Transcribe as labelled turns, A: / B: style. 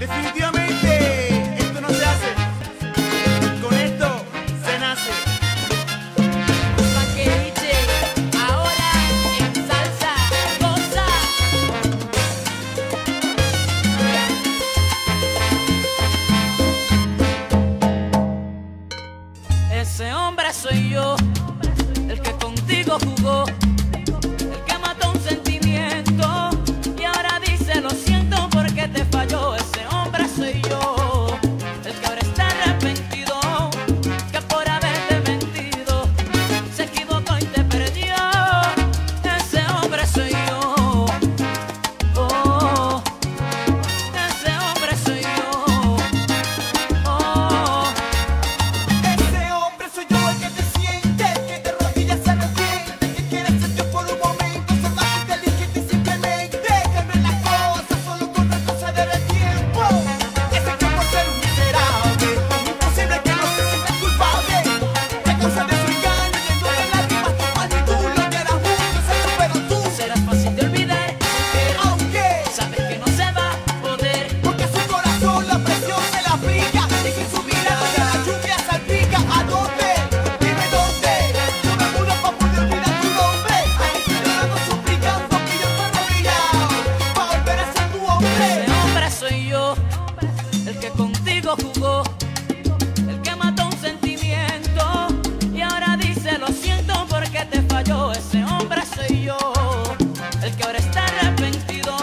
A: Definitivamente, esto no se hace. Con esto se nace. Pa
B: que Paqueliche, ahora en salsa, goza. Ese hombre soy yo, el que contigo jugó. jugó, el que mató un sentimiento y ahora dice lo siento porque te falló. Ese hombre soy yo, el que ahora está arrepentido.